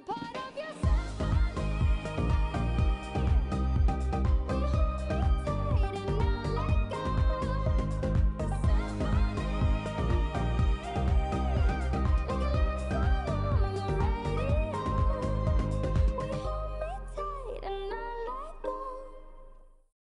party, party.